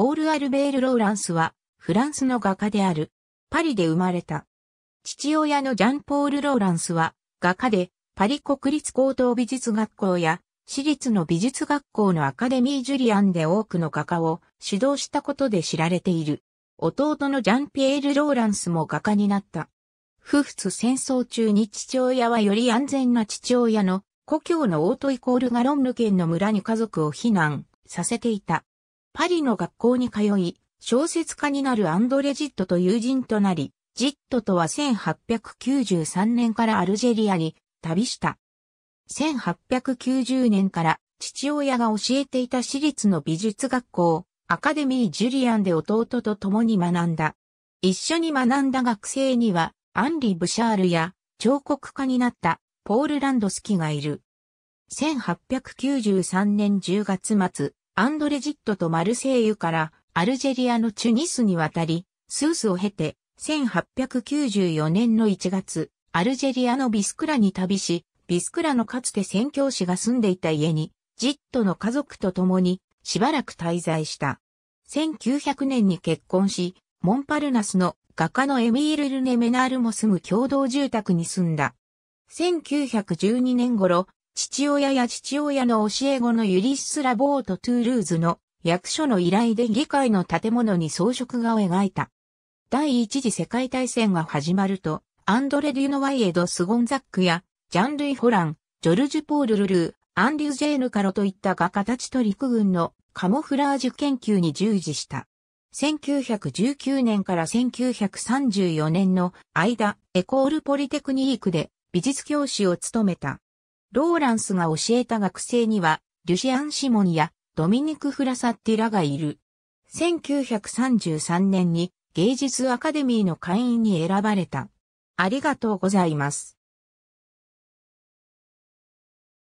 ポール・アルベール・ローランスは、フランスの画家である。パリで生まれた。父親のジャン・ポール・ローランスは、画家で、パリ国立高等美術学校や、私立の美術学校のアカデミー・ジュリアンで多くの画家を指導したことで知られている。弟のジャン・ピエール・ローランスも画家になった。夫婦戦争中に父親はより安全な父親の故郷のオートイコールガロンヌ県の村に家族を避難させていた。パリの学校に通い、小説家になるアンドレ・ジットと友人となり、ジットとは1893年からアルジェリアに旅した。1890年から父親が教えていた私立の美術学校、アカデミー・ジュリアンで弟と共に学んだ。一緒に学んだ学生には、アンリ・ブシャールや彫刻家になったポール・ランドスキがいる。1893年10月末、アンドレジットとマルセイユからアルジェリアのチュニスに渡り、スースを経て、1894年の1月、アルジェリアのビスクラに旅し、ビスクラのかつて宣教師が住んでいた家に、ジットの家族と共にしばらく滞在した。1900年に結婚し、モンパルナスの画家のエミール・ルネ・メナールも住む共同住宅に住んだ。1912年頃、父親や父親の教え子のユリス・ラボート・トゥールーズの役所の依頼で議会の建物に装飾画を描いた。第一次世界大戦が始まると、アンドレ・デュノワイエ・ド・スゴンザックや、ジャン・ルイ・ホラン、ジョルジュ・ポール・ルルー、アンリ・ウジェーヌ・カロといった画家たちと陸軍のカモフラージュ研究に従事した。1919年から1934年の間、エコールポリテクニークで美術教師を務めた。ローランスが教えた学生には、リュシアン・シモンやドミニク・フラサッティらがいる。1933年に芸術アカデミーの会員に選ばれた。ありがとうございます。